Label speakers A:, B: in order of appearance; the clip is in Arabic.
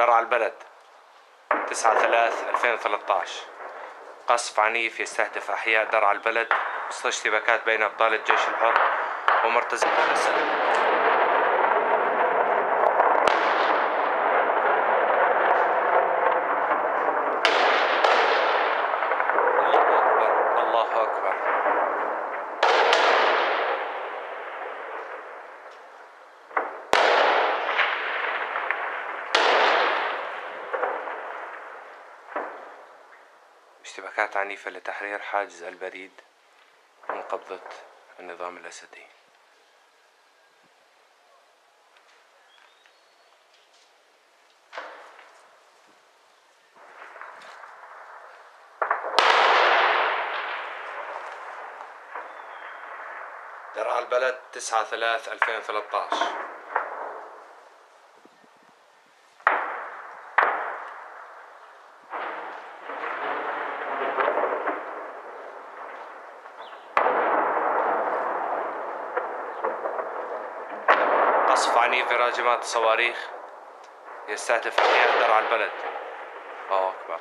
A: درعا البلد. 9 3 2013 قصف عنيف يستهدف أحياء درعا البلد وسط اشتباكات بين أبطال الجيش الحر ومرتزقة الأسد. الله أكبر. شبكات عنيفة لتحرير حاجز البريد من قبضة النظام الأسدي. درع البلد 9 3 2013 قصف عنيف راجمات الصواريخ يستهدف أن يقدر على البلد. الله أكبر.